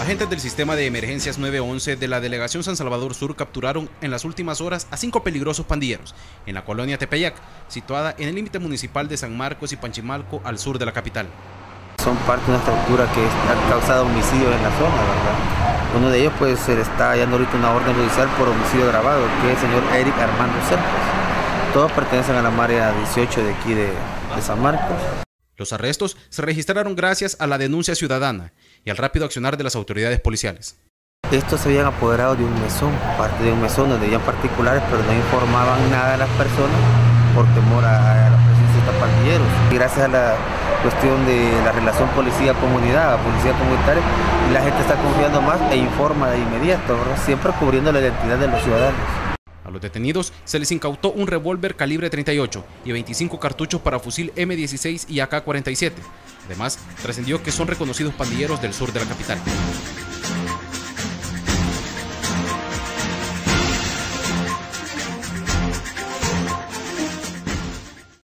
Agentes del sistema de emergencias 911 de la delegación San Salvador Sur capturaron en las últimas horas a cinco peligrosos pandilleros en la colonia Tepeyac, situada en el límite municipal de San Marcos y Panchimalco al sur de la capital. Son parte de una estructura que ha causado homicidios en la zona, ¿verdad? Uno de ellos pues se le está hallando ahorita una orden judicial por homicidio grabado, que es el señor Eric Armando Cercos. Todos pertenecen a la área 18 de aquí de, de San Marcos. Los arrestos se registraron gracias a la denuncia ciudadana y al rápido accionar de las autoridades policiales. Estos se habían apoderado de un mesón, parte de un mesón donde habían particulares, pero no informaban nada a las personas por temor a la presencia de gracias a la cuestión de la relación policía-comunidad, policía comunitaria, la gente está confiando más e informa de inmediato, siempre cubriendo la identidad de los ciudadanos. A los detenidos se les incautó un revólver calibre 38 y 25 cartuchos para fusil M16 y AK-47. Además, trascendió que son reconocidos pandilleros del sur de la capital.